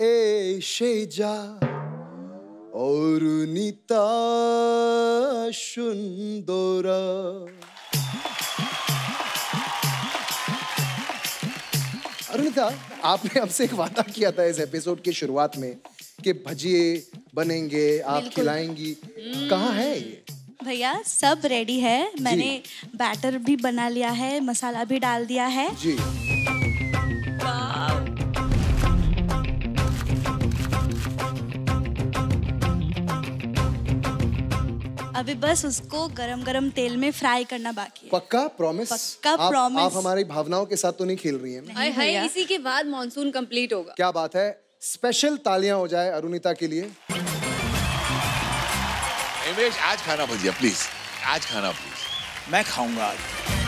এসে যা অরুণিতা সুন্দরা अरुणिता आपने हमसे एक वादा किया था इस एपिसोड की शुरुआत में कि भजिए बनेंगे आप बिल्कुल। खिलाएंगी कहाँ है ये भैया सब रेडी है मैंने बैटर भी बना लिया है मसाला भी डाल दिया है जी अभी बस उसको गरम गरम तेल में फ्राई करना बाकी है। पक्का प्रॉमिस पक्का आप, promise। आप हमारी भावनाओं के साथ तो नहीं खेल रही हैं। हाय हाय। इसी के बाद मॉनसून कंप्लीट होगा। क्या बात है? स्पेशल तालियाँ हो जाए अरुणिता के लिए। आज खाना भजिया प्लीज़ आज खाना प्लीज़ मैं खाऊँगा आज।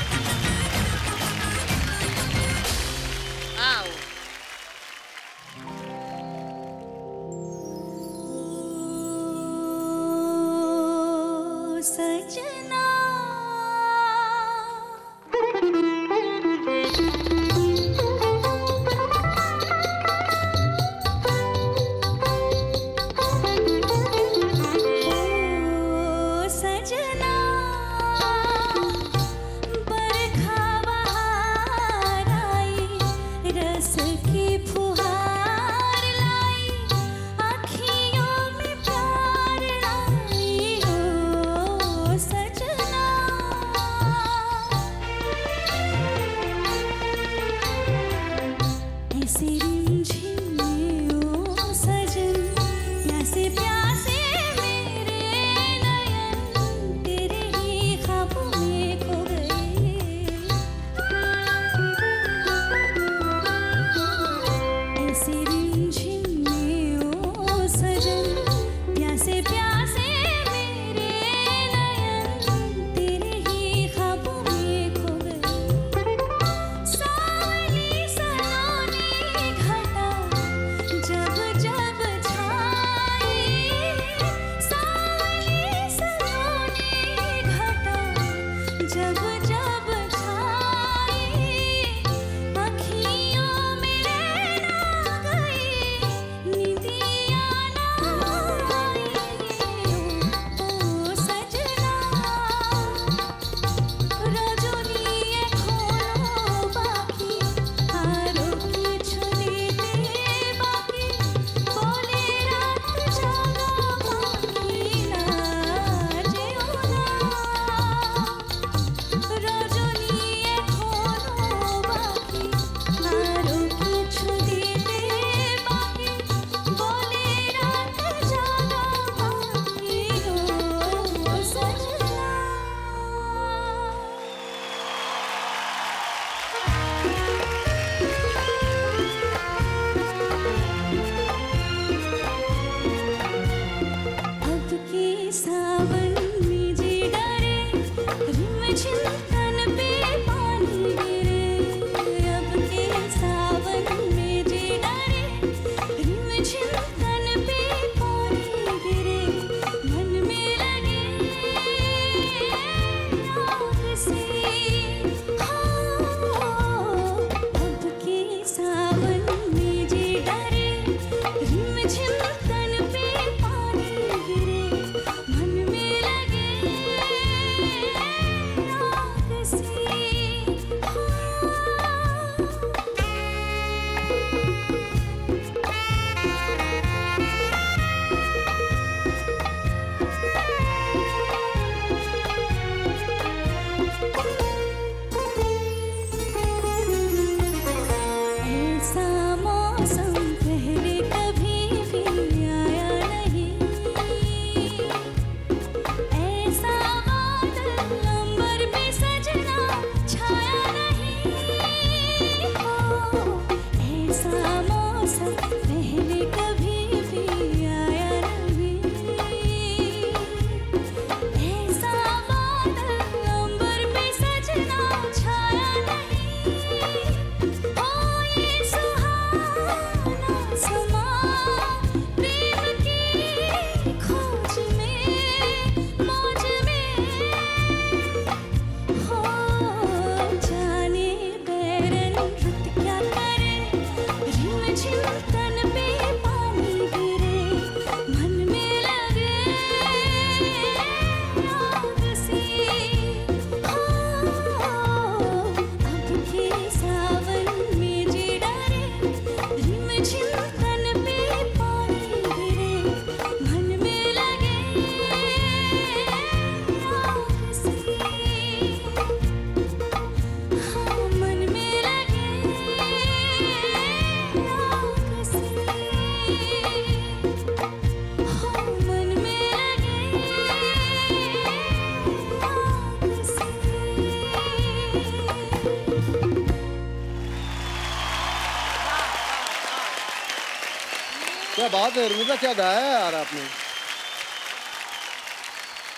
बात है अरुणिता क्या गाया है यार आपने?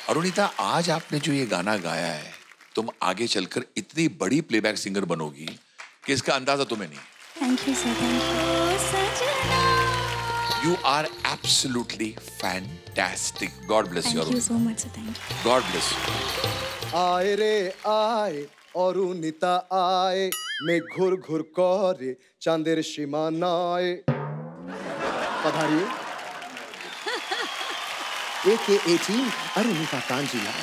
अरुणिता आज आपने जो ये गाना गाया है तुम आगे चलकर इतनी बड़ी प्लेबैक सिंगर बनोगी कि इसका अंदाज़ा तुम्हें नहीं। Thank you sir thank you you are absolutely fantastic God bless you thank you so much sir thank you God bless you आए रे आए और उनिता आए मैं घुर घुर करे चांदेर सीमा नाए पधारिए। ए के एटीन अरुणिका कांजीलाल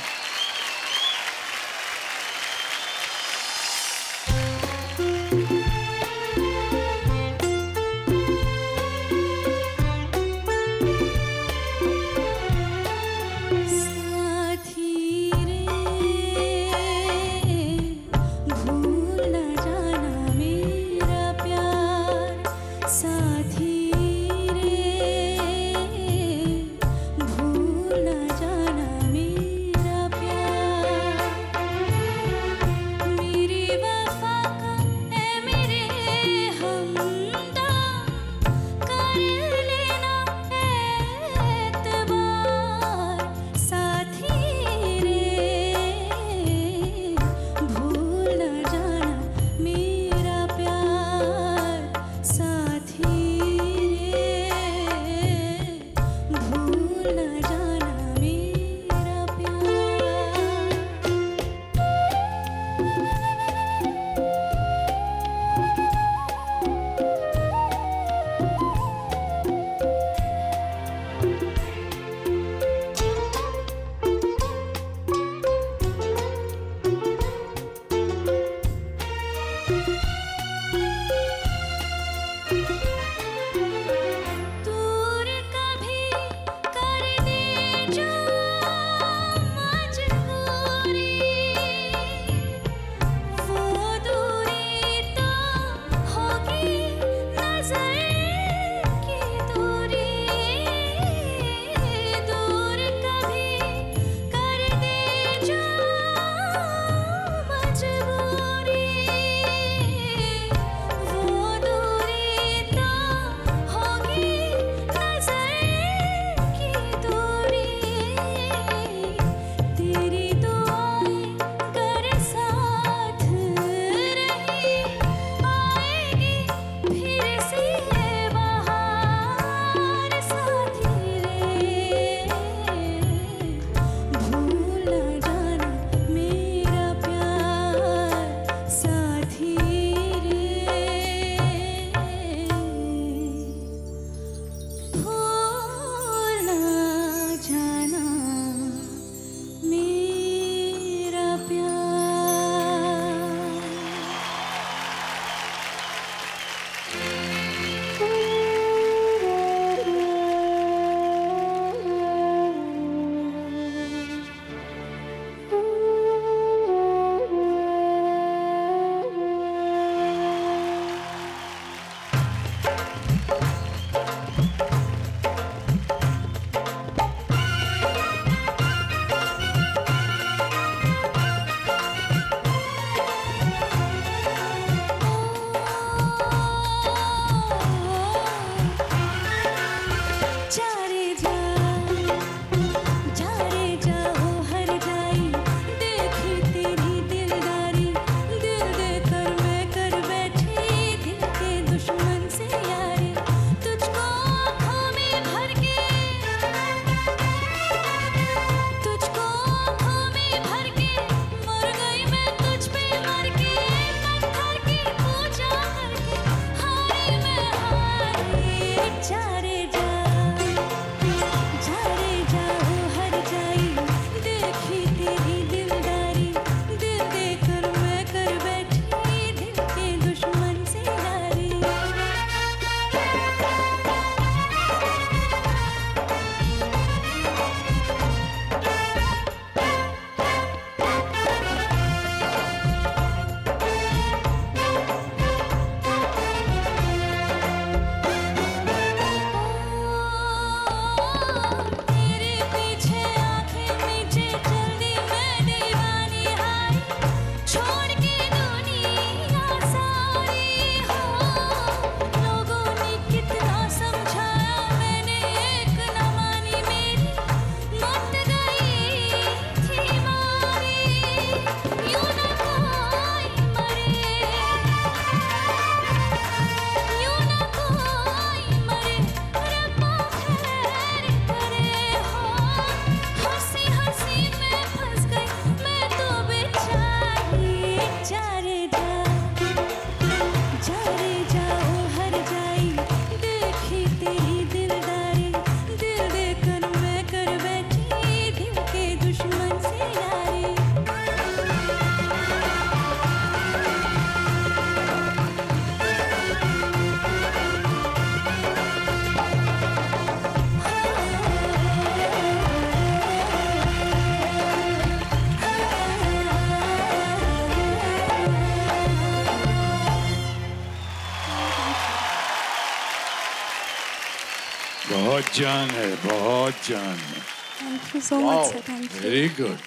जान है बहुत जान है thank you so much sir thank you very good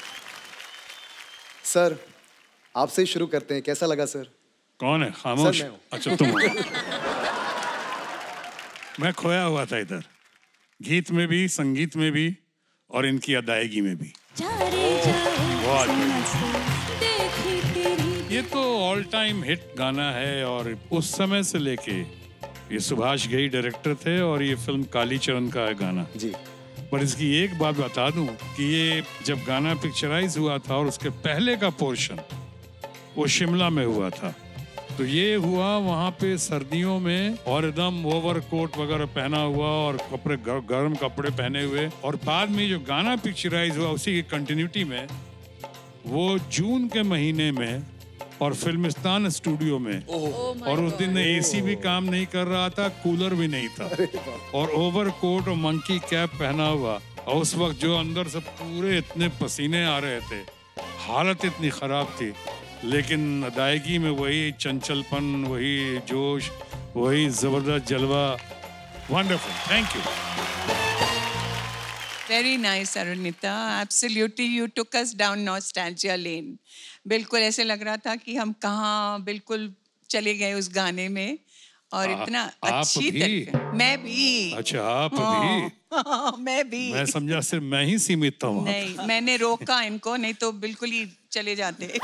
sir आपसे ही शुरू करते हैं। कैसा लगा सर कौन है? खामोश? सर, मैं अच्छा तुम मैं खोया हुआ था इधर। गीत में भी संगीत में भी और इनकी अदायगी में भी। ये तो ऑल टाइम हिट गाना है और उस समय से लेके ये सुभाष घई डायरेक्टर थे और ये फ़िल्म कालीचरण का है गाना। जी। पर इसकी एक बात बता दूँ कि ये जब गाना पिक्चराइज हुआ था और उसके पहले का पोर्शन वो शिमला में हुआ था तो ये हुआ वहाँ पे सर्दियों में और एकदम ओवर कोट वगैरह पहना हुआ और कपड़े गर, गर्म कपड़े पहने हुए और बाद में जो गाना पिक्चराइज हुआ उसी की कंटिन्यूटी में वो जून के महीने में और फिल्मिस्तान स्टूडियो में। और उस दिन एसी भी काम नहीं कर रहा था कूलर भी नहीं था। और ओवर कोट और मंकी कैप पहना हुआ। और उस वक्त जो अंदर से पूरे इतने पसीने आ रहे थे हालत इतनी खराब थी। लेकिन अदायगी में वही चंचलपन वही जोश वही ज़बरदस्त जलवा। Wonderful thank you Very nice, Arunita. Absolutely, you took us down nostalgia lane. बिल्कुल ऐसे लग रहा था कि हम कहाँ बिल्कुल चले गए उस गाने में और आ- इतना अच्छी भी? तरीके मैं भी। अच्छा आप हाँ, भी? हाँ, मैं भी। मैं समझा सिर्फ़ मैं ही सीमित था नहीं मैंने रोका इनको नहीं तो बिल्कुल ही चले जाते।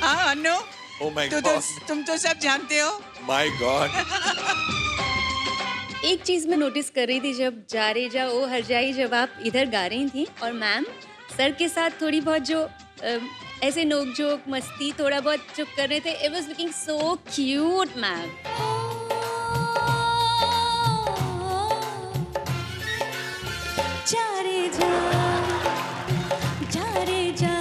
हाँ अनु Oh my तो God. तुम तो सब जानते हो। My God. एक चीज़ मैं नोटिस कर रही थी जब जा रे जा ओ हर जाई जब आप इधर गा रही थी और मैम सर के साथ थोड़ी बहुत जो ऐसे नोक जोक मस्ती थोड़ा बहुत चुप कर रहे थे it was looking so cute ma'am जा रे जा जा जा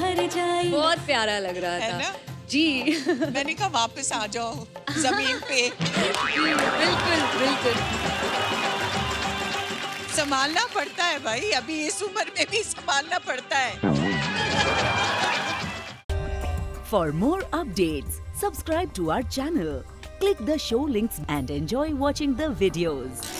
हर बहुत प्यारा लग रहा है था। ना? जी। मैंने कहा वापस आ जाओ ज़मीन पे। बिल्कुल बिल्कुल। संभालना पड़ता है भाई अभी इस उम्र में भी संभालना पड़ता है। For more update subscribe to our channel click the show links and enjoy watching the videos